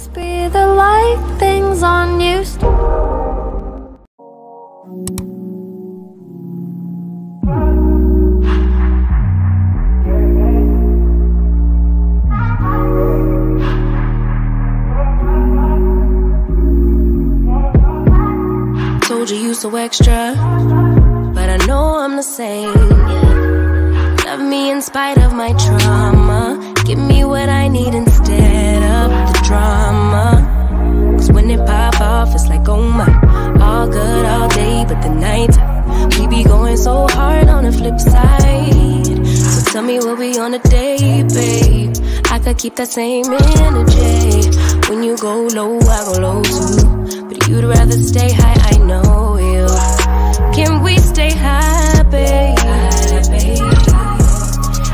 always be the light things on you. Told you you so extra, but I know I'm the same. Love me in spite of my trauma. Give me what I need instead off, it's like, oh my, all good all day, but the night we be going so hard on the flip side. So tell me what we on a day, babe. I could keep that same energy. When you go low, I go low too. But you'd rather stay high, I know you. Can we stay high, babe?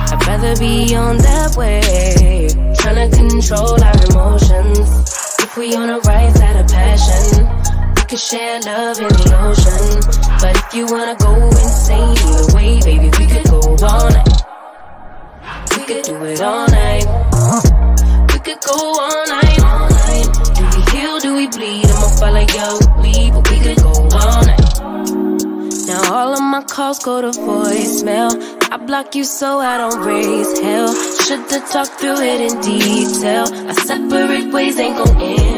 I'd rather be on that way. Tryna control our emotions. If we on the right side of passion, we could share love in the ocean. But if you wanna go insane either way, baby, we could go all night. We could do it all night. We could go all night, all night. Do we heal? Do we bleed? I'ma follow your lead, but we could go all night. Now all of my calls go to voicemail. I block you so I don't raise hell. Should've talked through it in detail. Our separate ways ain't gon' end.